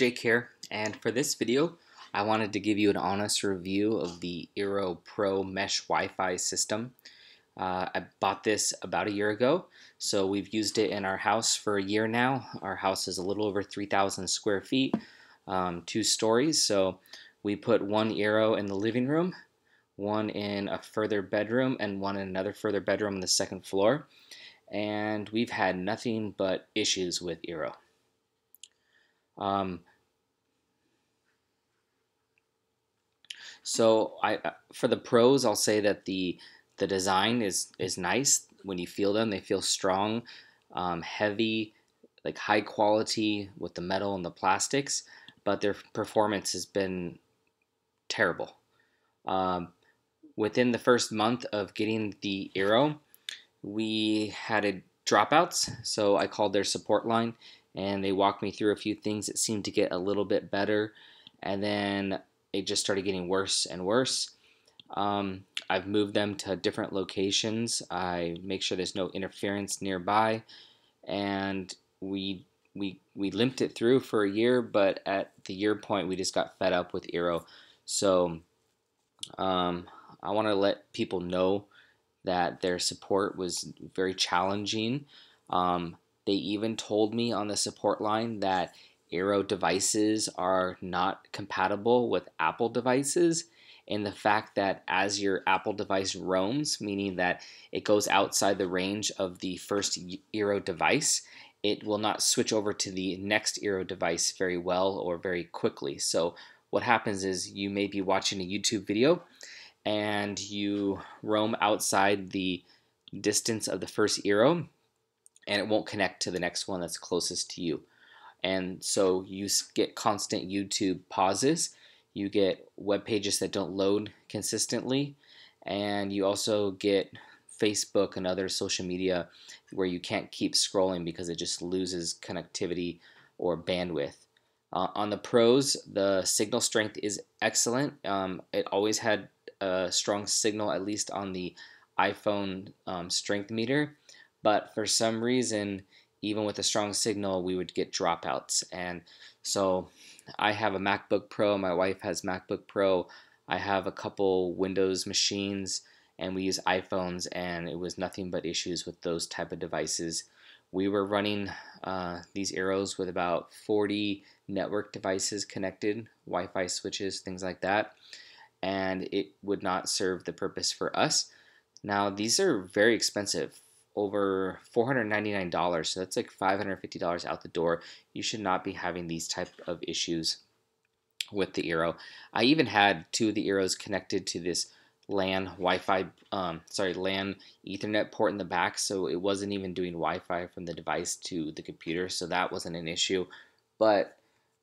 Jake here, and for this video, I wanted to give you an honest review of the Eero Pro Mesh Wi-Fi system. Uh, I bought this about a year ago, so we've used it in our house for a year now. Our house is a little over 3,000 square feet, um, two stories, so we put one Eero in the living room, one in a further bedroom, and one in another further bedroom on the second floor, and we've had nothing but issues with Eero. Um, so I, uh, for the pros, I'll say that the the design is is nice. When you feel them, they feel strong, um, heavy, like high quality with the metal and the plastics. But their performance has been terrible. Um, within the first month of getting the Eero, we had a dropouts. So I called their support line and they walked me through a few things that seemed to get a little bit better and then it just started getting worse and worse. Um, I've moved them to different locations. I make sure there's no interference nearby. And we we we limped it through for a year but at the year point we just got fed up with Eero. So um, I want to let people know that their support was very challenging. Um, they even told me on the support line that Eero devices are not compatible with Apple devices and the fact that as your Apple device roams, meaning that it goes outside the range of the first Eero device, it will not switch over to the next Eero device very well or very quickly. So what happens is you may be watching a YouTube video and you roam outside the distance of the first Eero and it won't connect to the next one that's closest to you. And so you get constant YouTube pauses, you get web pages that don't load consistently, and you also get Facebook and other social media where you can't keep scrolling because it just loses connectivity or bandwidth. Uh, on the pros, the signal strength is excellent. Um, it always had a strong signal, at least on the iPhone um, strength meter but for some reason even with a strong signal we would get dropouts. And so I have a MacBook Pro my wife has MacBook Pro. I have a couple Windows machines and we use iPhones and it was nothing but issues with those type of devices. We were running uh, these Eeros with about 40 network devices connected Wi-Fi switches things like that and it would not serve the purpose for us. Now these are very expensive over $499 so that's like $550 out the door. You should not be having these type of issues with the Eero. I even had two of the Eeros connected to this LAN Wi-Fi um, sorry LAN Ethernet port in the back so it wasn't even doing Wi-Fi from the device to the computer so that wasn't an issue but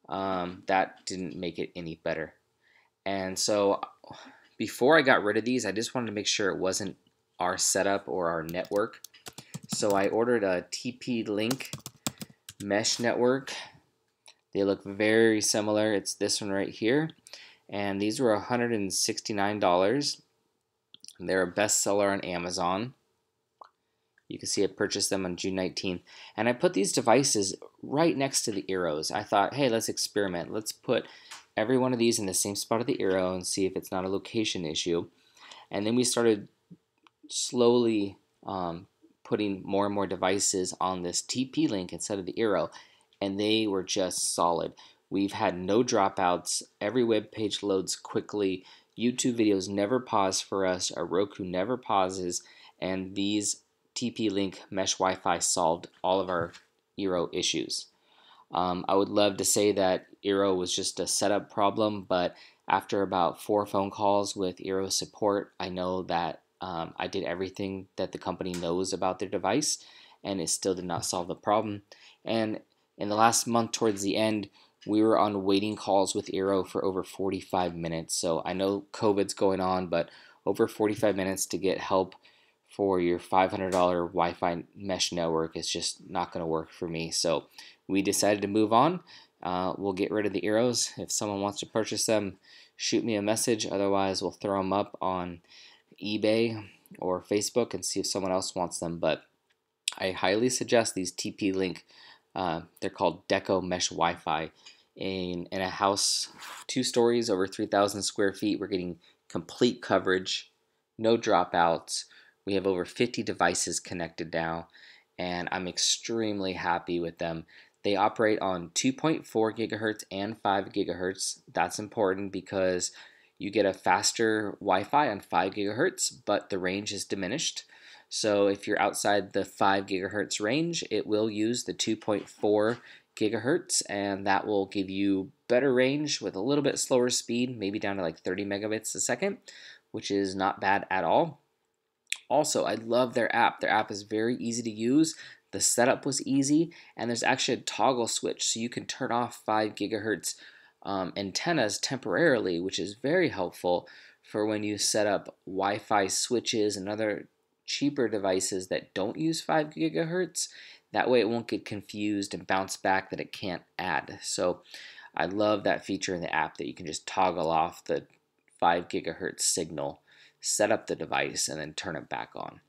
um, that didn't make it any better. And so before I got rid of these I just wanted to make sure it wasn't our setup or our network so I ordered a TP-Link mesh network. They look very similar. It's this one right here. And these were $169. They're a bestseller on Amazon. You can see I purchased them on June 19th. And I put these devices right next to the Eeros. I thought, hey, let's experiment. Let's put every one of these in the same spot of the Eero and see if it's not a location issue. And then we started slowly um, putting more and more devices on this TP link instead of the Eero, and they were just solid. We've had no dropouts. Every web page loads quickly. YouTube videos never pause for us. Our Roku never pauses, and these TP Link Mesh Wi-Fi solved all of our Eero issues. Um, I would love to say that Eero was just a setup problem, but after about four phone calls with Eero support, I know that um, I did everything that the company knows about their device, and it still did not solve the problem. And in the last month, towards the end, we were on waiting calls with Eero for over 45 minutes. So I know COVID's going on, but over 45 minutes to get help for your $500 Wi Fi mesh network is just not going to work for me. So we decided to move on. Uh, we'll get rid of the Eeros. If someone wants to purchase them, shoot me a message. Otherwise, we'll throw them up on eBay or Facebook and see if someone else wants them. But I highly suggest these TP Link. Uh, they're called Deco Mesh Wi-Fi. in, in a house, two stories over 3,000 square feet. We're getting complete coverage, no dropouts. We have over 50 devices connected now, and I'm extremely happy with them. They operate on 2.4 gigahertz and 5 gigahertz. That's important because you get a faster Wi Fi on 5 gigahertz, but the range is diminished. So if you're outside the 5 gigahertz range, it will use the 2.4 gigahertz, and that will give you better range with a little bit slower speed, maybe down to like 30 megabits a second, which is not bad at all. Also, I love their app. Their app is very easy to use. The setup was easy, and there's actually a toggle switch, so you can turn off 5 gigahertz um, antennas temporarily, which is very helpful for when you set up Wi Fi switches and other cheaper devices that don't use 5 gigahertz. That way, it won't get confused and bounce back that it can't add. So, I love that feature in the app that you can just toggle off the 5 gigahertz signal, set up the device, and then turn it back on.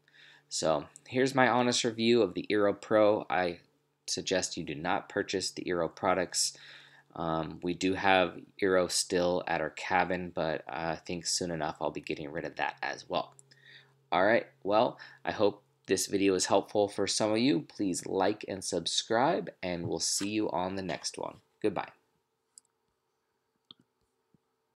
So, here's my honest review of the Eero Pro. I suggest you do not purchase the Eero products. Um, we do have Eero still at our cabin, but I think soon enough I'll be getting rid of that as well. Alright, well, I hope this video is helpful for some of you. Please like and subscribe, and we'll see you on the next one. Goodbye.